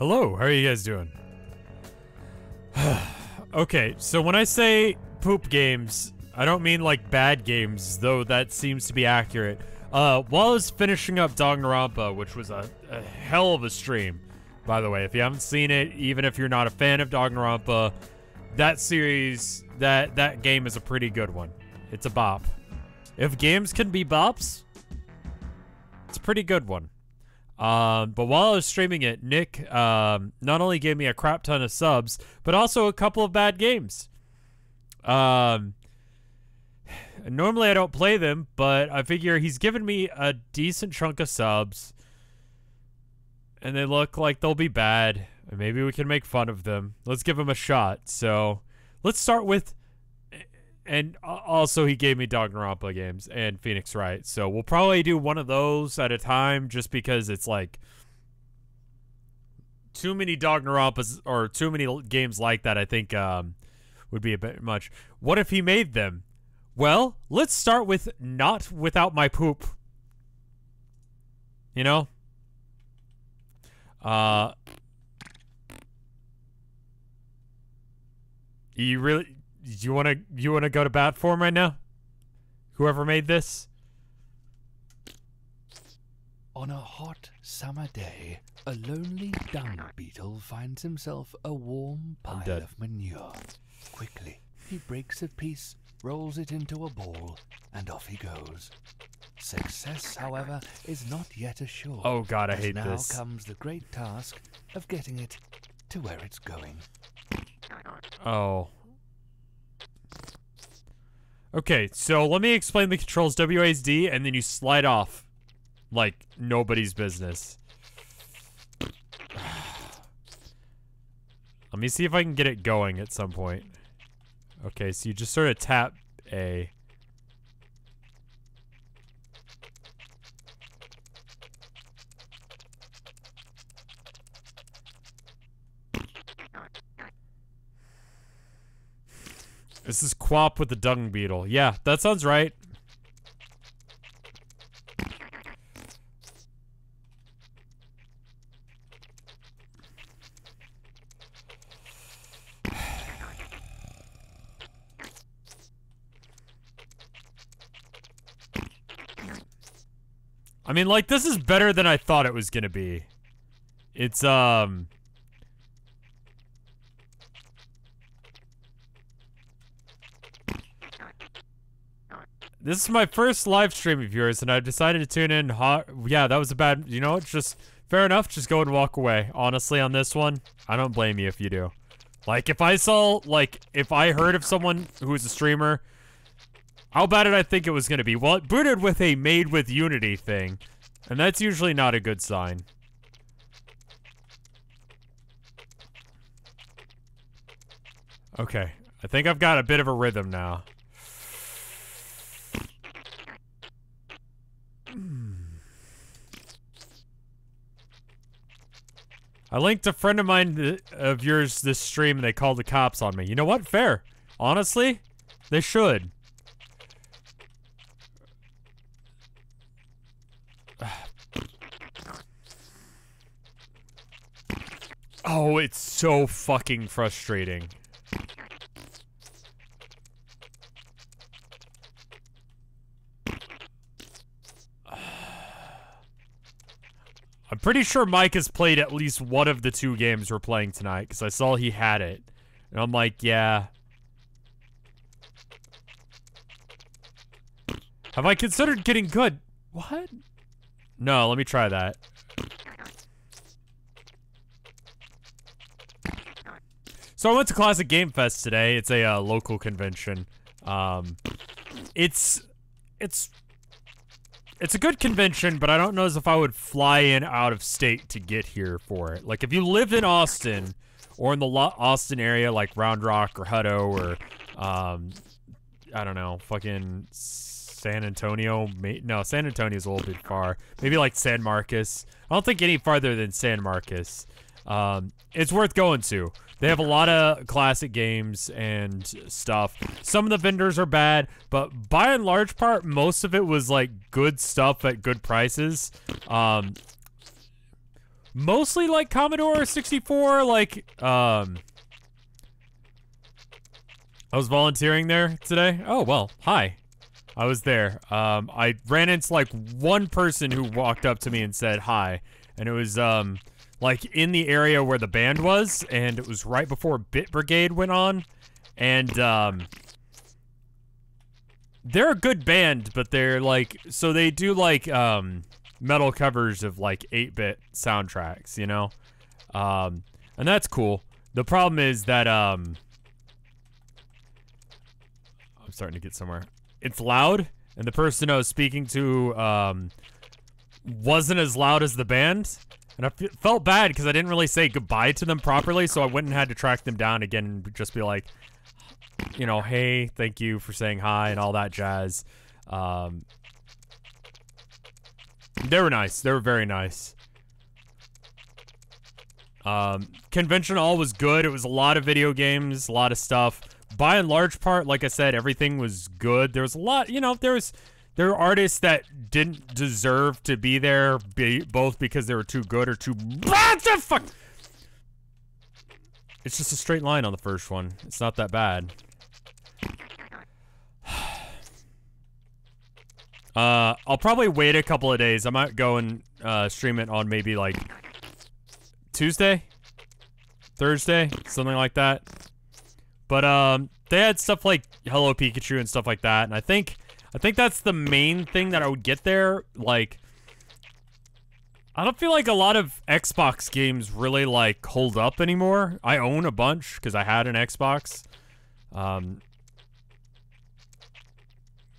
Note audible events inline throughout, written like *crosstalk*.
Hello, how are you guys doing? *sighs* okay, so when I say poop games, I don't mean like bad games, though that seems to be accurate. Uh, while I was finishing up Danganronpa, which was a, a hell of a stream, by the way, if you haven't seen it, even if you're not a fan of Danganronpa, that series, that that game is a pretty good one. It's a bop. If games can be bops, it's a pretty good one. Um, but while I was streaming it, Nick um, not only gave me a crap ton of subs, but also a couple of bad games. Um, normally I don't play them, but I figure he's given me a decent chunk of subs, and they look like they'll be bad. Maybe we can make fun of them. Let's give them a shot. So let's start with and also he gave me Danganronpa games and Phoenix Wright. So we'll probably do one of those at a time just because it's like too many Danganronpas or too many games like that I think um, would be a bit much. What if he made them? Well, let's start with not without my poop. You know? Uh You really you want to you want to go to bat for him right now? Whoever made this? On a hot summer day, a lonely dung beetle finds himself a warm pile of manure. Quickly, he breaks a piece, rolls it into a ball, and off he goes. Success, however, is not yet assured. Oh god, I hate now this. Now comes the great task of getting it to where it's going. Oh. Okay, so let me explain the controls WASD and then you slide off like nobody's business. *sighs* let me see if I can get it going at some point. Okay, so you just sort of tap A. This is QWOP with the dung beetle. Yeah, that sounds right. I mean, like, this is better than I thought it was gonna be. It's, um... This is my first live stream of yours, and I decided to tune in hot. Yeah, that was a bad. You know, just fair enough. Just go and walk away. Honestly, on this one, I don't blame you if you do. Like, if I saw, like, if I heard of someone who's a streamer, how bad did I think it was gonna be? Well, it booted with a made with Unity thing, and that's usually not a good sign. Okay, I think I've got a bit of a rhythm now. I linked a friend of mine uh, of yours this stream and they called the cops on me. You know what? Fair. Honestly, they should. *sighs* Oh, it's so fucking frustrating. Pretty sure Mike has played at least one of the two games we're playing tonight, because I saw he had it. And I'm like, yeah. Have I considered getting good? What? No, let me try that. So I went to Classic Game Fest today. It's a uh, local convention. Um, it's it's it's a good convention, but I don't know as if I would fly in out of state to get here for it. Like, if you lived in Austin or in the Austin area, like Round Rock or Hutto or, um, I don't know, fucking San Antonio. No, San Antonio's a little bit far. Maybe like San Marcos. I don't think any farther than San Marcos. Um, it's worth going to. They have a lot of classic games and stuff. Some of the vendors are bad, but by and large part, most of it was like good stuff at good prices. Um, mostly like Commodore 64, like, um... I was volunteering there today. Oh, well, hi. I was there. Um, I ran into, like, one person who walked up to me and said hi. And it was, um, like, in the area where the band was, and it was right before Bit Brigade went on. And, um... They're a good band, but they're, like... So they do, like, um metal covers of like 8-bit soundtracks, you know? Um, and that's cool. The problem is that, um, I'm starting to get somewhere. It's loud, and the person I was speaking to, um, wasn't as loud as the band. And I felt bad because I didn't really say goodbye to them properly, so I went and had to track them down again and just be like, you know, hey, thank you for saying hi and all that jazz. Um, they were nice. They were very nice. Um, Convention All was good. It was a lot of video games, a lot of stuff. By and large part, like I said, everything was good. There was a lot, you know, there was there were artists that didn't deserve to be there, be, both because they were too good or too. What the fuck? It's just a straight line on the first one. It's not that bad. *sighs* Uh, I'll probably wait a couple of days. I might go and uh, stream it on maybe like Tuesday, Thursday, something like that. But um, they had stuff like Hello Pikachu and stuff like that, and I think I think that's the main thing that I would get there. Like, I don't feel like a lot of Xbox games really like hold up anymore. I own a bunch because I had an Xbox. Um,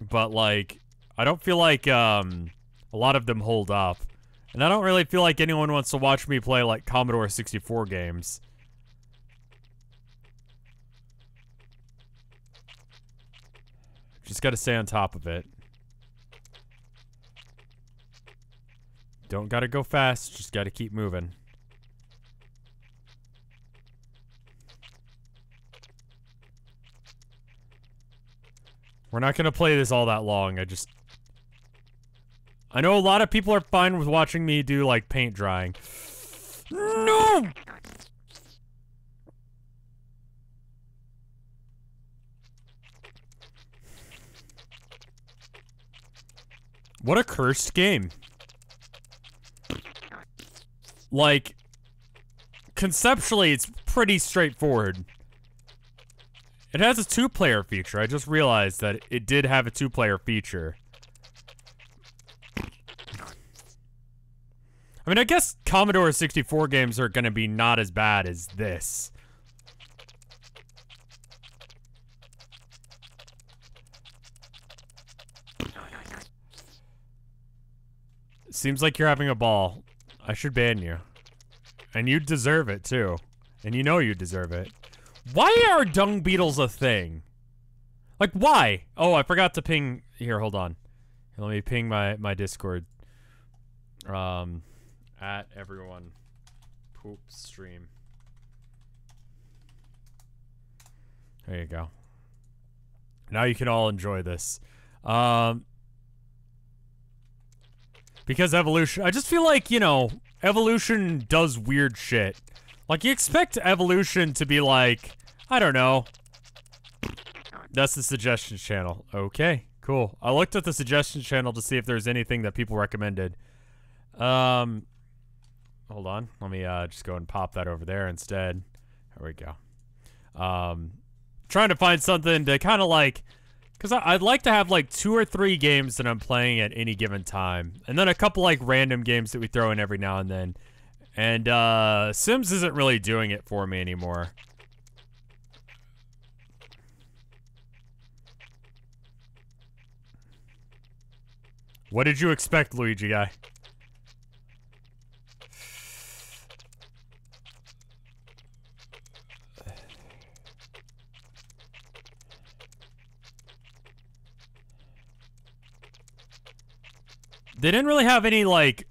but like I don't feel like um, a lot of them hold up. And I don't really feel like anyone wants to watch me play like Commodore 64 games. Just gotta stay on top of it. Don't gotta go fast, just gotta keep moving. We're not gonna play this all that long, I just I know a lot of people are fine with watching me do, like, paint drying. No! What a cursed game. Like, conceptually, it's pretty straightforward. It has a two-player feature. I just realized that it did have a two-player feature. I mean, I guess Commodore 64 games are going to be not as bad as this. Seems like you're having a ball. I should ban you. And you deserve it, too. And you know you deserve it. Why are dung beetles a thing? Like, why? Oh, I forgot to ping... Here, hold on. Let me ping my, my Discord. Um at everyone poop stream. There you go. Now you can all enjoy this. Um, because evolution, I just feel like, you know, evolution does weird shit. Like, you expect evolution to be like, I don't know. That's the suggestions channel. Okay, cool. I looked at the suggestions channel to see if there's anything that people recommended. Um, hold on. Let me uh, just go and pop that over there instead. There we go. Um, trying to find something to kind of like, because I'd like to have like two or three games that I'm playing at any given time, and then a couple like random games that we throw in every now and then. And uh, Sims isn't really doing it for me anymore. What did you expect, Luigi guy? They didn't really have any, like,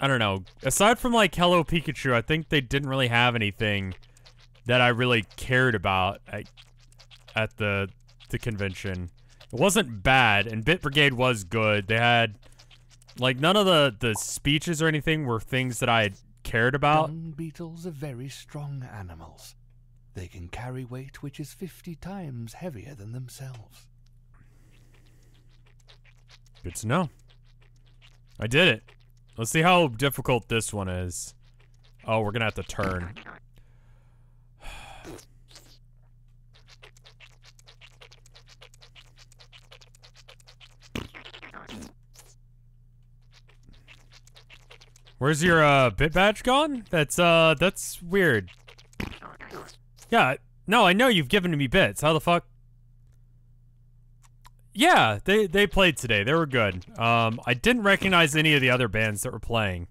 I don't know. Aside from, like, Hello Pikachu, I think they didn't really have anything that I really cared about at, at the, the convention. It wasn't bad, and Bit Brigade was good. They had, like, none of the, the speeches or anything were things that I cared about. Dung beetles are very strong animals. They can carry weight which is 50 times heavier than themselves. Good to know. I did it. Let's see how difficult this one is. Oh, we're gonna have to turn. Where's your uh bit badge gone? That's uh that's weird. Yeah, no, I know you've given me bits. How the fuck? Yeah, they they played today. They were good. Um, I didn't recognize any of the other bands that were playing.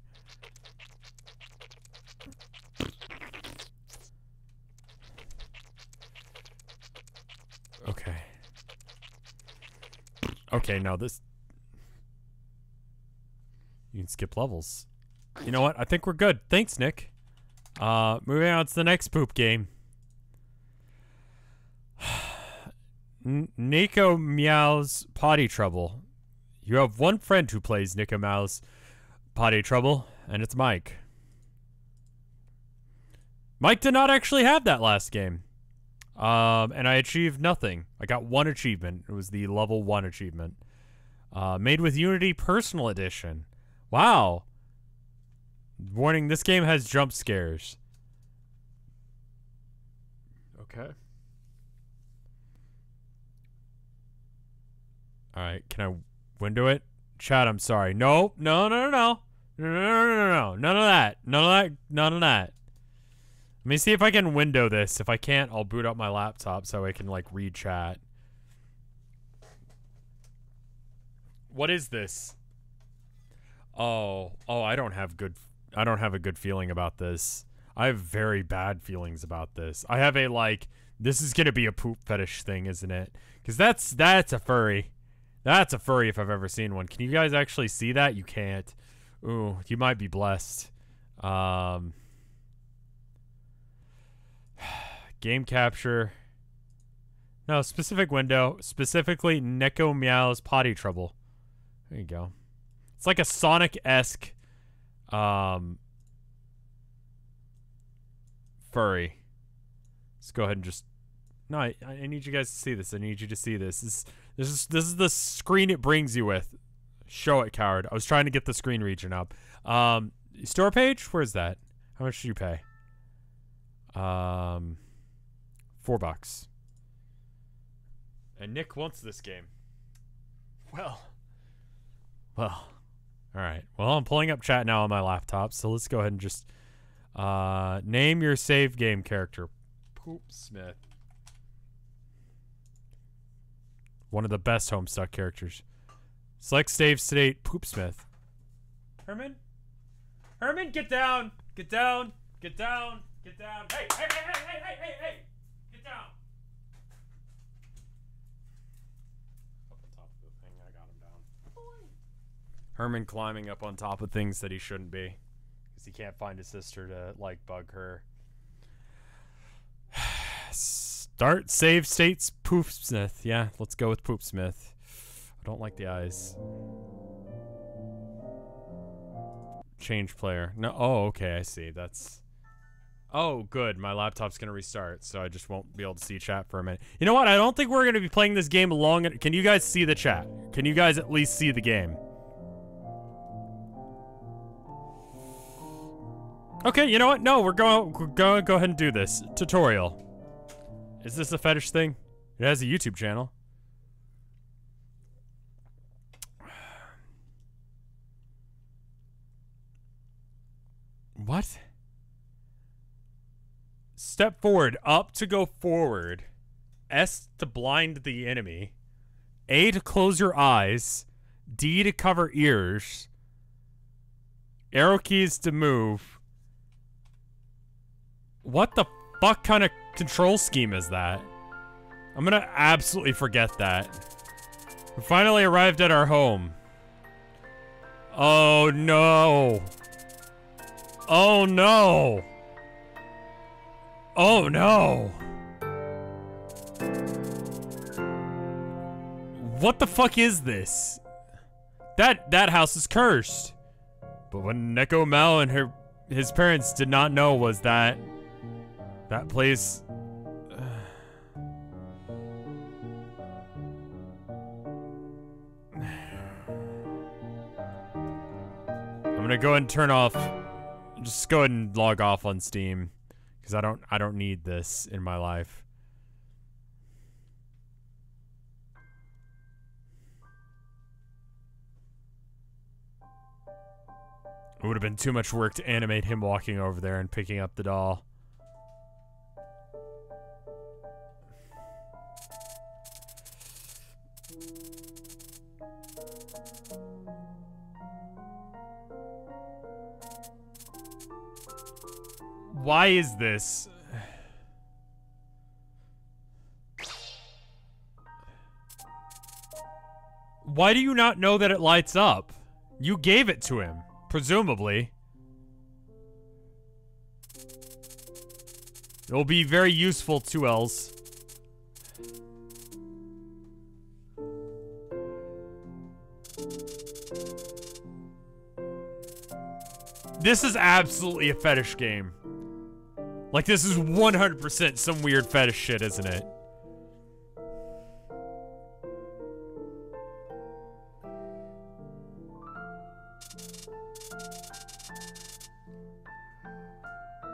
Okay. Okay, no, this... You can skip levels. You know what? I think we're good. Thanks, Nick. Uh, moving on to the next poop game. Nekomew's Potty Trouble. You have one friend who plays Nekomew's Potty Trouble, and it's Mike. Mike did not actually have that last game. Um, and I achieved nothing. I got one achievement. It was the level one achievement. Uh, made with Unity Personal Edition. Wow. Warning, this game has jump scares. Okay. Alright, can I window it? Chat, I'm sorry. No, no, no, no, no. No, no, no, no, no. None of that. None of that. None of that. Let me see if I can window this. If I can't, I'll boot up my laptop so I can, like, read chat. What is this? Oh, oh, I don't have good I don't have a good feeling about this. I have very bad feelings about this. I have a like this is to be a poop fetish thing, isn't it? Cuz that's that's a furry. That's a furry if I've ever seen one. Can you guys actually see that? You can't. Ooh, you might be blessed. Um *sighs* Game capture. No, specific window. Specifically Nekomew's potty trouble. There you go. It's like a Sonic-esque um, furry. Let's go ahead and just. No, I, I need you guys to see this. I need you to see this. This, this is this is the screen it brings you with. Show it, coward. I was trying to get the screen region up. Um, store page. Where's that? How much did you pay? Um, four bucks. And Nick wants this game. Well, well. All right. Well, I'm pulling up chat now on my laptop, so let's go ahead and just uh, name your save game character. Poop Smith. One of the best Homestuck characters. Select save state Poop Smith. Herman? Herman, get down! Get down! Get down! Get down! Hey! Hey! Hey! Hey! Hey! Hey! Hey! hey. Get down! Up on top of the thing, I got him down. Herman climbing up on top of things that he shouldn't be. Because he can't find his sister to, like, bug her. *sighs* Start save states Poof Smith. Yeah, let's go with Poop Smith. I don't like the eyes. Change player. No. Oh, okay. I see. That's. Oh, good. My laptop's gonna restart, so I just won't be able to see chat for a minute. You know what? I don't think we're gonna be playing this game long. Can you guys see the chat? Can you guys at least see the game? Okay, you know what? No, we're going we're going go ahead and do this. Tutorial. Is this a fetish thing? It has a YouTube channel. What? Step forward. Up to go forward. S to blind the enemy. A to close your eyes. D to cover ears. Arrow keys to move. What the fuck kind of control scheme is that? I'm gonna absolutely forget that. We finally arrived at our home. Oh no. Oh no. Oh no. What the fuck is this? That that house is cursed. But what Nekomew and her his parents did not know was that that place *sighs* I'm gonna go and turn off just go ahead and log off on Steam because I don't I don't need this in my life. It would have been too much work to animate him walking over there and picking up the doll. Why is this? Why do you not know that it lights up? You gave it to him. Presumably. It will be very useful to Els. This is absolutely a fetish game. Like, this is 100% some weird fetish shit, isn't it?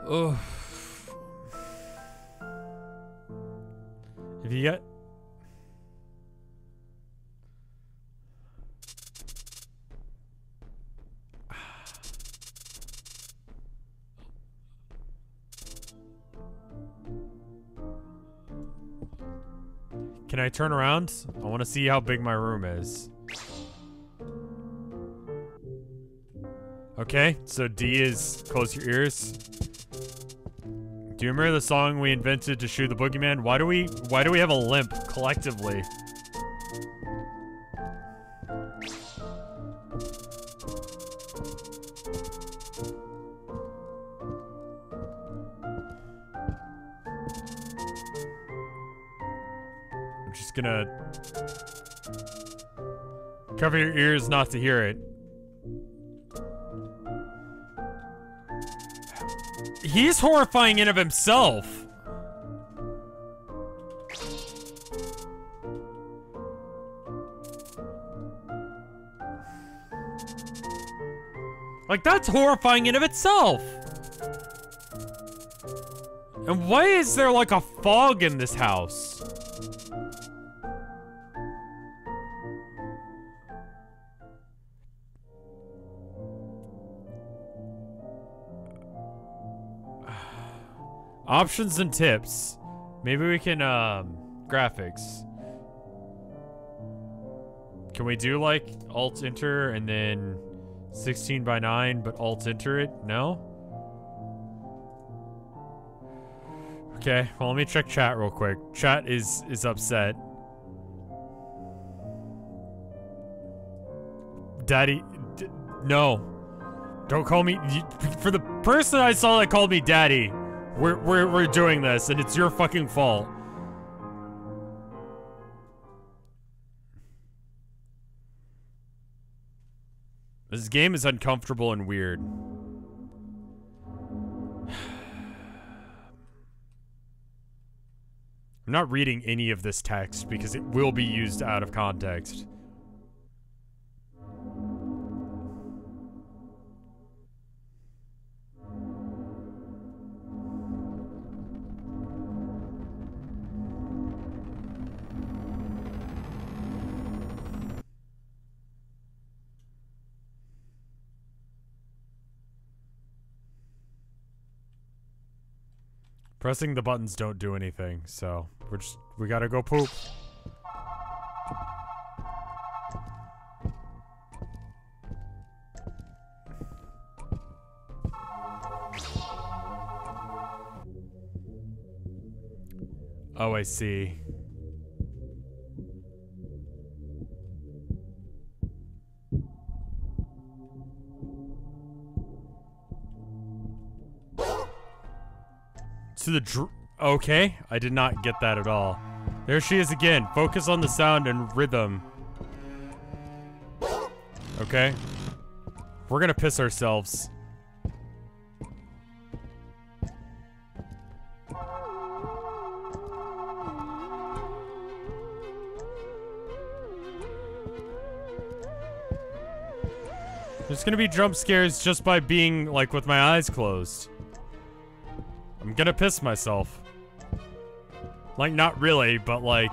Oh. If you get... I turn around? I want to see how big my room is. Okay, so D is close your ears. Do you remember the song we invented to shoot the boogeyman? Why do we why do we have a limp collectively? Cover your ears not to hear it. He's horrifying in of himself. Like, that's horrifying in of itself. And why is there like a fog in this house? Options and tips. Maybe we can, um, graphics. Can we do like alt enter and then 16 by 9 but alt enter it? No? Okay, well let me check chat real quick. Chat is is upset. Daddy, no. Don't call me for the person I saw that called me daddy. We're, we're, we're doing this, and it's your fucking fault. This game is uncomfortable and weird. *sighs* I'm not reading any of this text because it will be used out of context. Pressing the buttons don't do anything, so we're just we gotta go poop. Oh, I see. to the dr- Okay, I did not get that at all. There she is again. Focus on the sound and rhythm. Okay. We're gonna piss ourselves. There's gonna be jump scares just by being, like, with my eyes closed. I'm gonna piss myself. Like, not really, but like...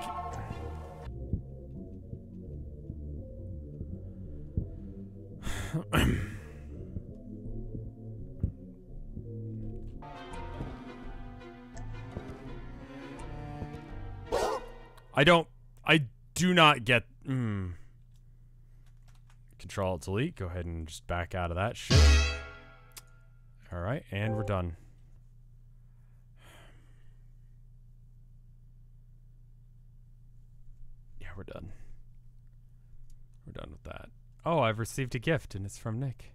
I don't... I do not get... Mm. Control delete. Go ahead and just back out of that shit. Alright, and we're done. We're done. We're done with that. Oh, I've received a gift, and it's from Nick.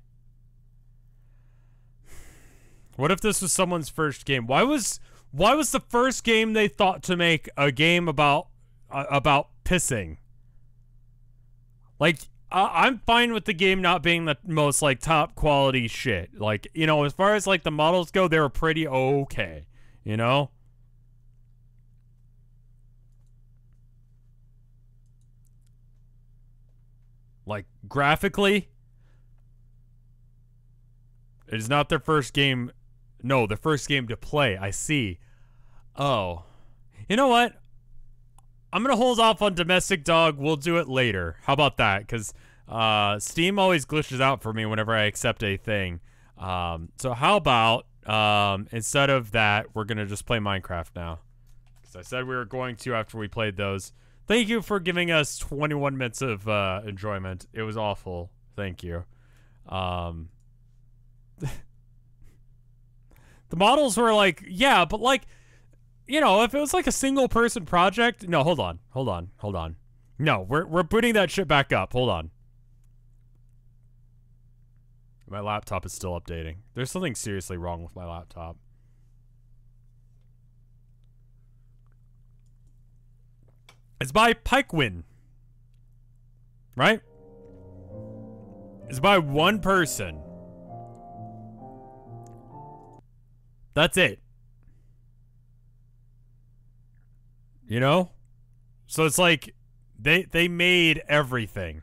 What if this was someone's first game? Why was why was the first game they thought to make a game about uh, about pissing? Like I'm fine with the game not being the most like top quality shit. Like, you know, as far as like the models go, they were pretty okay, you know? Like graphically, it is not their first game. No, the first game to play. I see. Oh. You know what? I'm gonna hold off on domestic dog. We'll do it later. How about that? Because uh, Steam always glitches out for me whenever I accept a thing. Um, so how about um, instead of that, we're gonna just play Minecraft now. Because I said we were going to after we played those. Thank you for giving us 21 minutes of uh, enjoyment. It was awful. Thank you. Um, *laughs* the models were like, yeah, but like you know, if it was like a single person project, no, hold on, hold on, hold on. No, we're we're booting that shit back up. Hold on. My laptop is still updating. There's something seriously wrong with my laptop. It's by Pikewin. Right? It's by one person. That's it. You know? So it's like they they made everything.